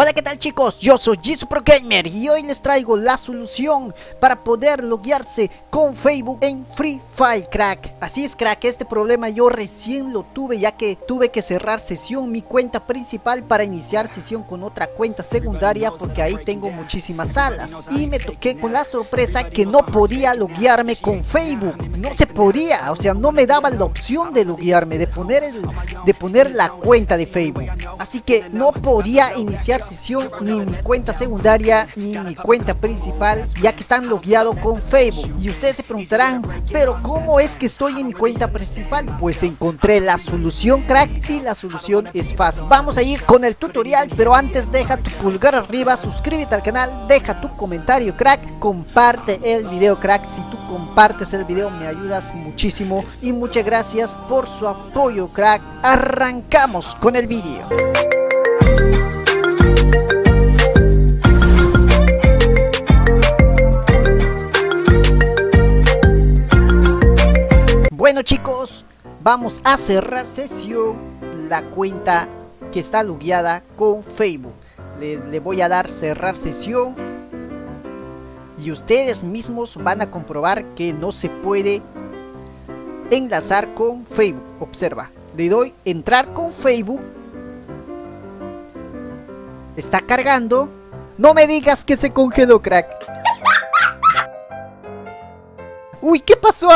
Hola qué tal chicos, yo soy Pro Gamer y hoy les traigo la solución para poder loguearse con Facebook en Free Fire Crack. Así es crack, este problema yo recién lo tuve ya que tuve que cerrar sesión mi cuenta principal para iniciar sesión con otra cuenta secundaria porque ahí tengo muchísimas salas Y me toqué con la sorpresa que no podía loguearme con Facebook, no se podía, o sea no me daba la opción de loguearme, de poner, el, de poner la cuenta de Facebook. Así que no podía iniciar ni mi cuenta secundaria ni mi cuenta principal ya que están logueados con Facebook. Y ustedes se preguntarán pero cómo es que estoy en mi cuenta principal pues encontré la solución crack y la solución es fácil. Vamos a ir con el tutorial pero antes deja tu pulgar arriba suscríbete al canal deja tu comentario crack comparte el video crack. Si tú compartes el video me ayudas muchísimo. Y muchas gracias por su apoyo crack. Arrancamos con el video Bueno chicos, vamos a cerrar sesión la cuenta que está logueada con Facebook. Le, voy a dar cerrar sesión y ustedes mismos van a comprobar que no se puede enlazar con Facebook. Observa, le doy entrar con Facebook. Está cargando. No me digas que se congeló, crack. Uy, ¿qué pasó?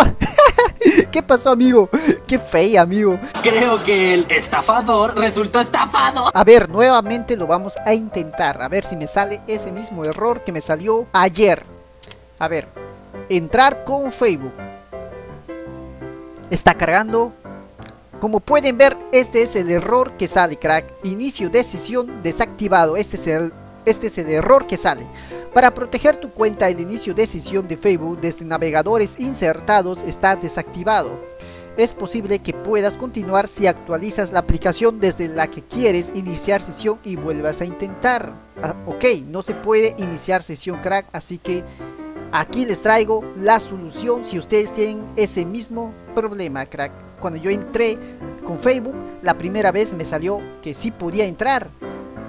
¿Qué pasó, amigo? Qué fea, amigo. Creo que el estafador resultó estafado. A ver, nuevamente lo vamos a intentar. A ver si me sale ese mismo error que me salió ayer. A ver, entrar con Facebook. Está cargando. Como pueden ver, este es el error que sale, crack. Inicio de sesión desactivado. Este es el, este es el error que sale. Para proteger tu cuenta el inicio de sesión de Facebook desde navegadores insertados está desactivado. Es posible que puedas continuar si actualizas la aplicación desde la que quieres iniciar sesión y vuelvas a intentar. Ah, ok, no se puede iniciar sesión crack, así que aquí les traigo la solución si ustedes tienen ese mismo problema crack. Cuando yo entré con Facebook, la primera vez me salió que sí podía entrar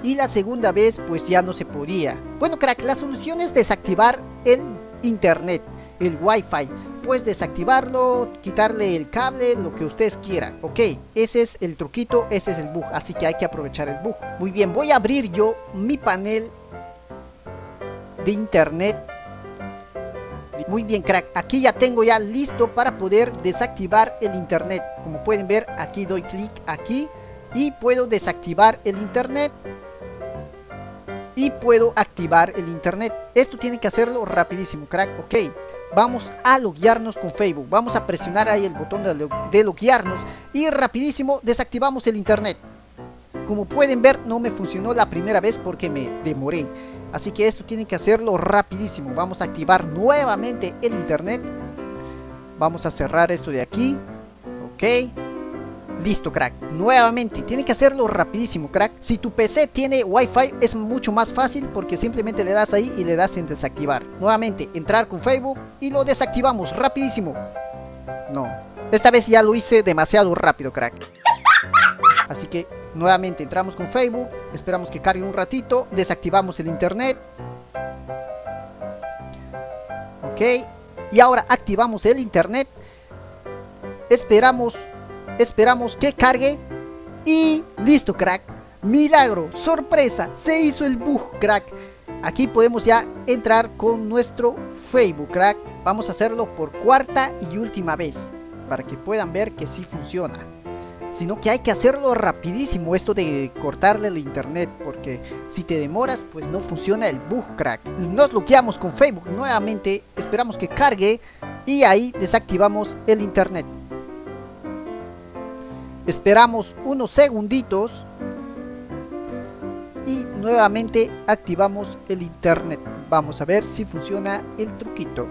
y la segunda vez pues ya no se podía. Bueno crack, la solución es desactivar el internet, el wifi. Pues desactivarlo, quitarle el cable, lo que ustedes quieran. Ok, ese es el truquito, ese es el bug, así que hay que aprovechar el bug. Muy bien, voy a abrir yo mi panel de internet. Muy bien crack, aquí ya tengo ya listo para poder desactivar el internet. Como pueden ver, aquí doy clic aquí y puedo desactivar el internet y puedo activar el internet. Esto tiene que hacerlo rapidísimo, crack. Ok, vamos a loguearnos con Facebook. Vamos a presionar ahí el botón de, de loguearnos y rapidísimo desactivamos el internet. Como pueden ver, no me funcionó la primera vez porque me demoré. Así que esto tiene que hacerlo rapidísimo. Vamos a activar nuevamente el internet. Vamos a cerrar esto de aquí. Ok. Listo, crack. Nuevamente, tiene que hacerlo rapidísimo, crack. Si tu PC tiene Wi-Fi es mucho más fácil porque simplemente le das ahí y le das en desactivar. Nuevamente, entrar con Facebook y lo desactivamos rapidísimo. No. Esta vez ya lo hice demasiado rápido, crack. Así que nuevamente entramos con Facebook, esperamos que cargue un ratito, desactivamos el internet. Ok. Y ahora activamos el internet. Esperamos Esperamos que cargue. Y listo, crack. Milagro, sorpresa, se hizo el bug, crack. Aquí podemos ya entrar con nuestro Facebook, crack. Vamos a hacerlo por cuarta y última vez. Para que puedan ver que sí funciona. Sino que hay que hacerlo rapidísimo esto de cortarle el internet. Porque si te demoras pues no funciona el bug, crack. Nos bloqueamos con Facebook nuevamente. Esperamos que cargue. Y ahí desactivamos el internet. Esperamos unos segunditos y nuevamente activamos el internet. Vamos a ver si funciona el truquito.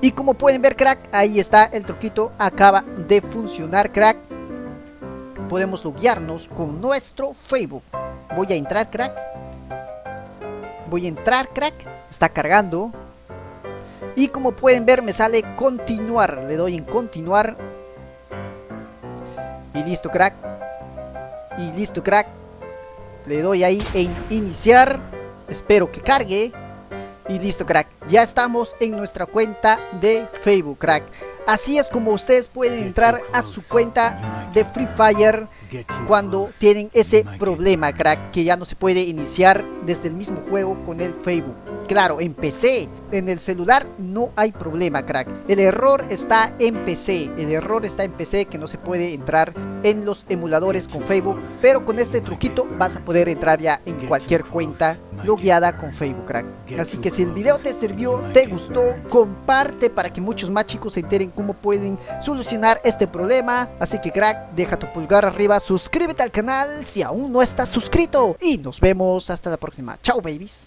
Y como pueden ver crack, ahí está el truquito, acaba de funcionar crack. Podemos loguearnos con nuestro Facebook. Voy a entrar crack. Voy a entrar crack, está cargando. Y como pueden ver me sale continuar, le doy en continuar y listo, crack. Y listo, crack. Le doy ahí en iniciar. Espero que cargue. Y listo, crack. Ya estamos en nuestra cuenta de Facebook, crack. Así es como ustedes pueden entrar a su cuenta de Free Fire cuando tienen ese problema, crack, que ya no se puede iniciar desde el mismo juego con el Facebook. Claro, en PC, en el celular no hay problema, crack. El error está en PC, el error está en PC que no se puede entrar en los emuladores con Facebook, pero con este truquito vas a poder entrar ya en cualquier cuenta logueada con Facebook, crack. Así que si el video te sirvió, te gustó, comparte para que muchos más chicos se enteren cómo pueden solucionar este problema. Así que crack, deja tu pulgar arriba, suscríbete al canal si aún no estás suscrito y nos vemos hasta la próxima. Chao babies.